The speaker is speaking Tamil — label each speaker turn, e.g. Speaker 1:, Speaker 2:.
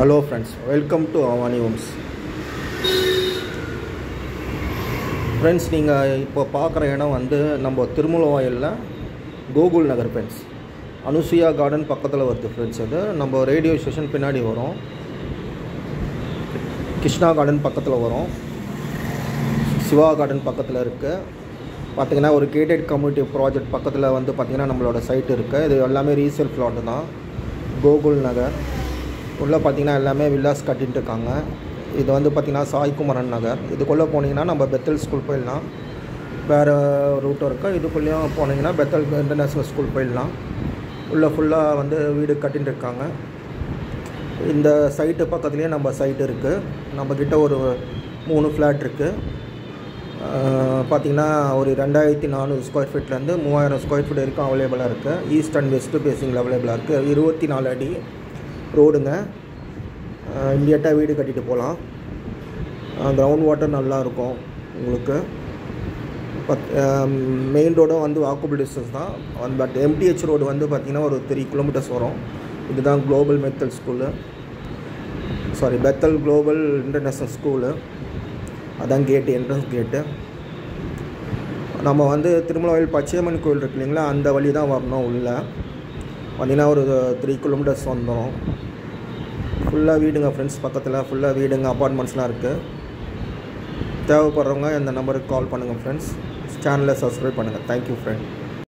Speaker 1: Hello friends welcome to Avani homes friends நீங்கள் இப்போ பார்க்குற இடம் வந்து நம்ம திருமுலவாயலில் கோகுல் நகர் ஃப்ரெண்ட்ஸ் அனுசுயா கார்டன் பக்கத்தில் வருது ஃப்ரெண்ட்ஸ் இது நம்ம ரேடியோ ஸ்டேஷன் பின்னாடி வரும். கிருஷ்ணா கார்டன் பக்கத்தில் வரும். சிவா கார்டன் பக்கத்தில் இருக்குது பார்த்திங்கன்னா ஒரு கேட்டட் கம்யூனிட்டி ப்ராஜெக்ட் பக்கத்தில் வந்து பார்த்திங்கன்னா நம்மளோட சைட் இருக்குது இது எல்லாமே ரீசேல் ஃப்ளாட்டு தான். கோகுல் நகர். உள்ளே பார்த்தீங்கன்னா எல்லாமே வில்லாஸ் கட்டிகிட்டு இருக்காங்க இது வந்து பார்த்திங்கன்னா சாய்குமரன் நகர். இதுக்குள்ளே போனீங்கன்னா நம்ம பெத்தல் ஸ்கூல் போயிடலாம். வேறு ரூட்டும் இருக்குது இதுக்குள்ளேயும் போனீங்கன்னா பெத்தல் இன்டர்நேஷ்னல் ஸ்கூல் போயிடலாம். உள்ளே ஃபுல்லாக வந்து வீடு கட்டின்னு இருக்காங்க இந்த சைட்டு பக்கத்துலேயே நம்ம சைட்டு இருக்குது நம்மக்கிட்ட ஒரு மூணு ஃப்ளாட் இருக்குது பார்த்திங்கன்னா ஒரு ரெண்டாயிரத்தி நானூறு ஸ்கொயர் ஃபீட்லேருந்து மூவாயிரம் ஸ்கொயர் ஃபீட் வரைக்கும் அவைலபிளாக இருக்குது ஈஸ்ட் அண்ட் வெஸ்ட்டு பேசிங்கில் அவைலபிளாக இருக்குது இருபத்தி நாலு அடி ரோடுங்க. இம்மிடியட்டாக வீடு கட்டிட்டு போகலாம் கிரவுண்ட் வாட்டர் நல்லாயிருக்கும் உங்களுக்கு. பத் மெயின் ரோடும் வந்து வாக்குபிள் டிஸ்டன்ஸ் தான். பட் எம்டிஹெச் ரோடு வந்து பார்த்திங்கன்னா ஒரு த்ரீ கிலோமீட்டர்ஸ் வரும். இதுதான் global Methel school sorry Bethel global international school அதான் கேட்டு என்ட்ரன்ஸ் கேட்டு நம்ம வந்து திருமலவாயில் பச்சையம்மன் கோயில் இருக்கு இல்லைங்களா? அந்த வழி தான் வரணும் உள்ளே. பார்த்தீங்கன்னா ஒரு த்ரீ கிலோமீட்டர்ஸ் வந்துடும் ஃபுல்லாக வீடுங்க ஃப்ரெண்ட்ஸ் பக்கத்தில். ஃபுல்லாக வீடுங்க அப்பார்ட்மெண்ட்ஸ்லாம் இருக்குது தேவைப்படுறவங்க இந்த நம்பருக்கு கால் பண்ணுங்கள் ஃப்ரெண்ட்ஸ் சேனலை சப்ஸ்கிரைப் பண்ணுங்கள் தேங்க்யூ ஃப்ரெண்ட்